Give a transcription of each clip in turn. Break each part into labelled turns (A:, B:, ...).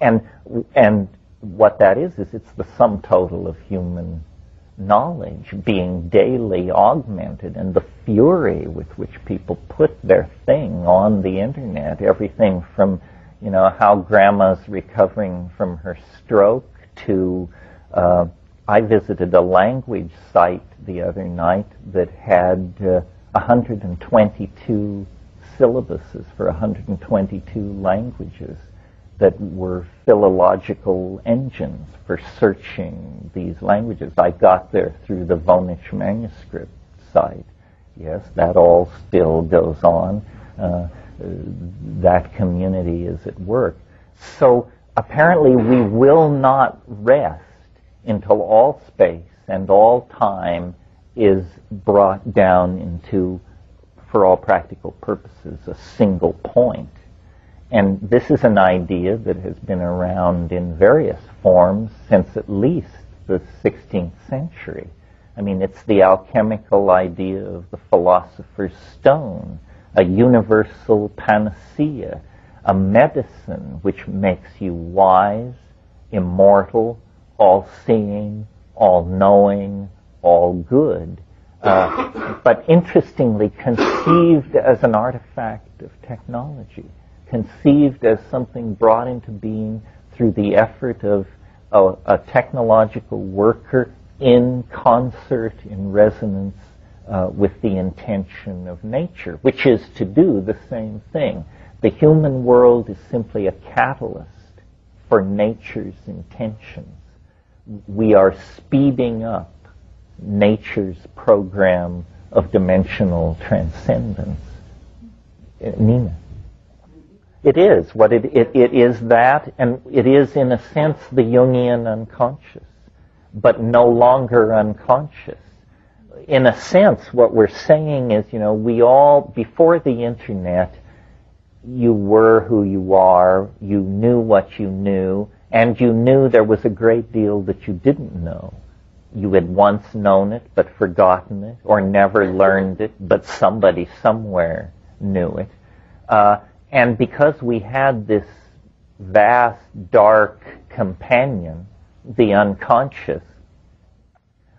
A: and and what that is is it's the sum total of human knowledge being daily augmented and the fury with which people put their thing on the internet, everything from, you know, how grandma's recovering from her stroke to, uh, I visited a language site the other night that had uh, 122 syllabuses for 122 languages that were philological engines for searching these languages. I got there through the Voynich manuscript site. Yes, that all still goes on. Uh, that community is at work. So apparently we will not rest until all space and all time is brought down into, for all practical purposes, a single point. And this is an idea that has been around in various forms since at least the 16th century. I mean, it's the alchemical idea of the philosopher's stone, a universal panacea, a medicine which makes you wise, immortal, all-seeing, all-knowing, all good, uh, but interestingly conceived as an artifact of technology conceived as something brought into being through the effort of a, a technological worker in concert, in resonance uh, with the intention of nature, which is to do the same thing. The human world is simply a catalyst for nature's intentions. We are speeding up nature's program of dimensional transcendence. Uh, Nina. It is what it, it, it is that, and it is in a sense the Jungian unconscious, but no longer unconscious. In a sense, what we're saying is, you know, we all, before the internet, you were who you are, you knew what you knew, and you knew there was a great deal that you didn't know. You had once known it, but forgotten it, or never learned it, but somebody somewhere knew it. Uh, and because we had this vast, dark companion, the unconscious,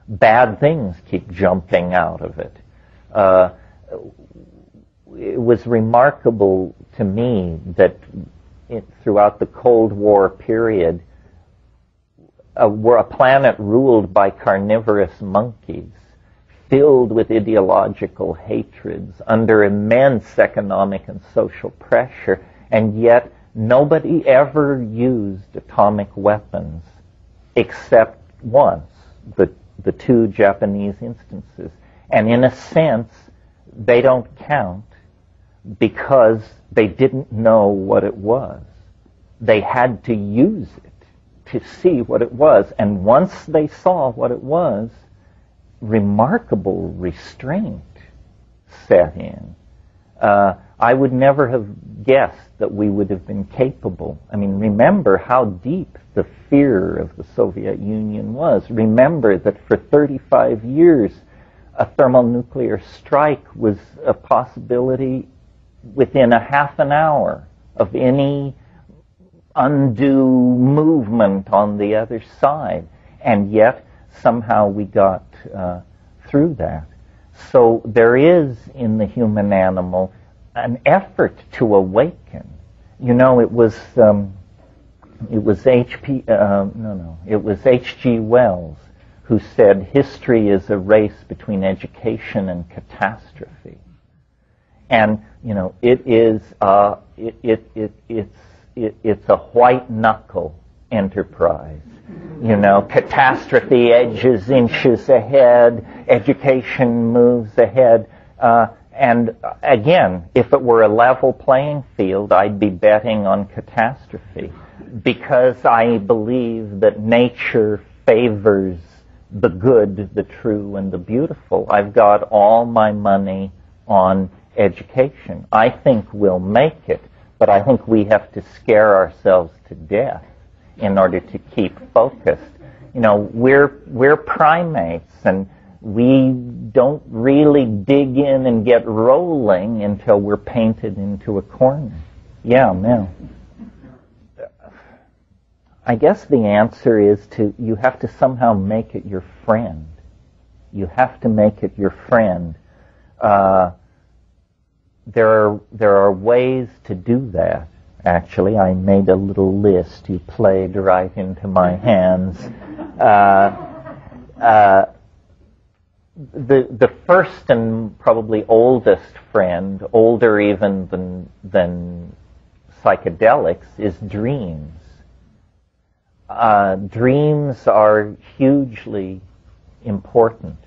A: bad things keep jumping out of it. Uh, it was remarkable to me that it, throughout the Cold War period, uh, we're a planet ruled by carnivorous monkeys filled with ideological hatreds, under immense economic and social pressure, and yet nobody ever used atomic weapons except once, the, the two Japanese instances. And in a sense, they don't count because they didn't know what it was. They had to use it to see what it was. And once they saw what it was, remarkable restraint set in. Uh, I would never have guessed that we would have been capable. I mean, remember how deep the fear of the Soviet Union was. Remember that for 35 years, a thermonuclear strike was a possibility within a half an hour of any undue movement on the other side. And yet, somehow we got uh, through that. So there is in the human animal an effort to awaken. You know, it was um, it was H.P. Uh, no, no, it was H.G. Wells who said history is a race between education and catastrophe. And you know, it is uh, it, it, it, it's it, it's a white knuckle enterprise you know, catastrophe edges inches ahead, education moves ahead. Uh, and again, if it were a level playing field, I'd be betting on catastrophe because I believe that nature favors the good, the true, and the beautiful. I've got all my money on education. I think we'll make it, but I think we have to scare ourselves to death in order to keep focused. You know, we're, we're primates and we don't really dig in and get rolling until we're painted into a corner. Yeah, Mel. I guess the answer is to you have to somehow make it your friend. You have to make it your friend. Uh, there are there are ways to do that. Actually, I made a little list. You played right into my hands. Uh, uh, the the first and probably oldest friend, older even than than psychedelics, is dreams. Uh, dreams are hugely important.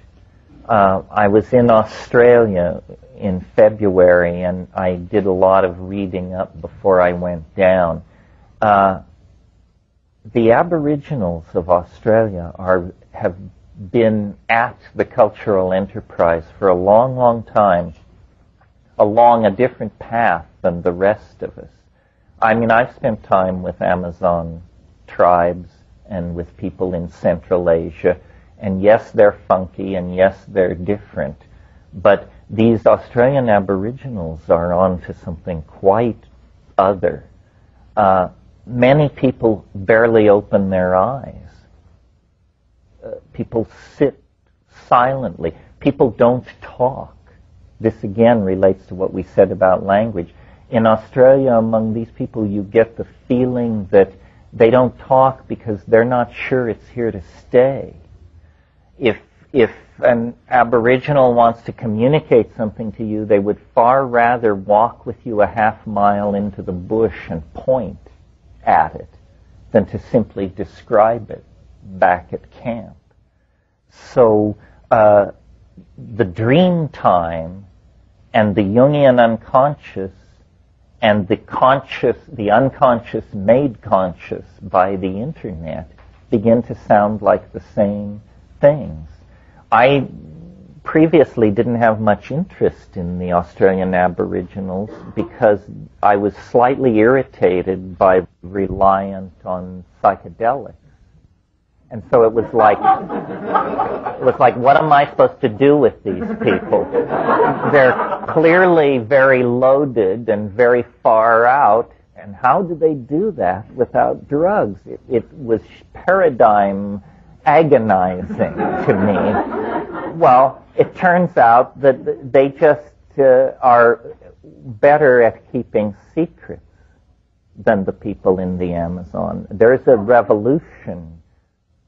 A: Uh, I was in Australia in February, and I did a lot of reading up before I went down. Uh, the Aboriginals of Australia are have been at the cultural enterprise for a long, long time, along a different path than the rest of us. I mean, I've spent time with Amazon tribes and with people in Central Asia, and yes, they're funky, and yes, they're different, but these Australian Aboriginals are on to something quite other. Uh, many people barely open their eyes. Uh, people sit silently. People don't talk. This again relates to what we said about language. In Australia, among these people, you get the feeling that they don't talk because they're not sure it's here to stay. If, if an Aboriginal wants to communicate something to you, they would far rather walk with you a half mile into the bush and point at it than to simply describe it back at camp. So uh, the dream time and the Jungian unconscious and the conscious, the unconscious made conscious by the internet begin to sound like the same things. I previously didn't have much interest in the Australian Aboriginals because I was slightly irritated by reliant on psychedelics. And so it was like, it was like, what am I supposed to do with these people? They're clearly very loaded and very far out, and how do they do that without drugs? It, it was paradigm agonizing to me. Well, it turns out that they just uh, are better at keeping secrets than the people in the Amazon. There's a revolution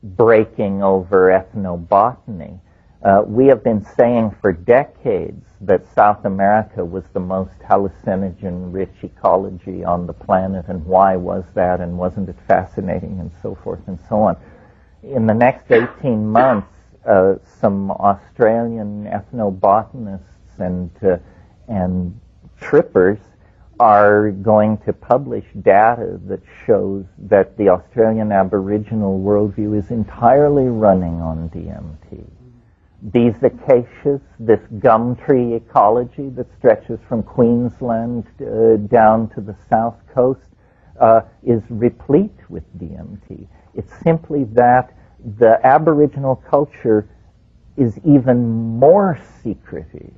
A: breaking over ethnobotany. Uh, we have been saying for decades that South America was the most hallucinogen-rich ecology on the planet, and why was that, and wasn't it fascinating, and so forth and so on in the next 18 months, uh, some Australian ethnobotanists and uh, and trippers are going to publish data that shows that the Australian Aboriginal worldview is entirely running on DMT. These acacias, this gum tree ecology that stretches from Queensland uh, down to the south coast, uh, is replete with DMT. It's simply that the Aboriginal culture is even more secretive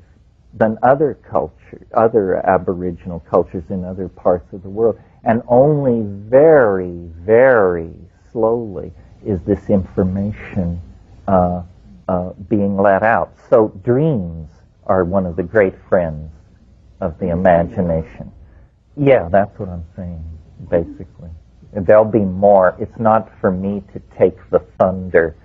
A: than other culture, other Aboriginal cultures in other parts of the world. And only very, very slowly is this information uh, uh, being let out. So dreams are one of the great friends of the imagination. Yeah, that's what I'm saying, basically. There'll be more. It's not for me to take the thunder.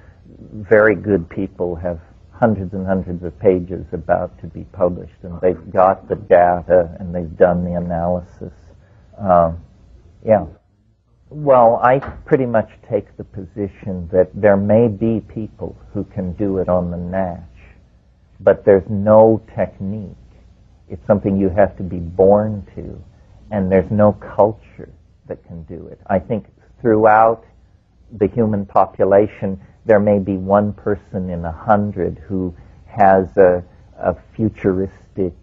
A: Very good people have hundreds and hundreds of pages about to be published, and they've got the data and they've done the analysis. Um, yeah. Well, I pretty much take the position that there may be people who can do it on the natch, but there's no technique. It's something you have to be born to, and there's no culture that can do it. I think throughout the human population, there may be one person in a hundred who has a, a futuristic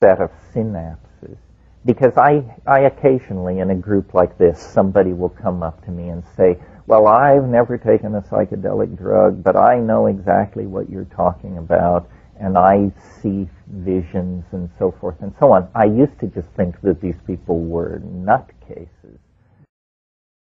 A: set of synapses. Because I, I occasionally, in a group like this, somebody will come up to me and say, well, I've never taken a psychedelic drug, but I know exactly what you're talking about, and I see visions and so forth and so on. I used to just think that these people were nutcases.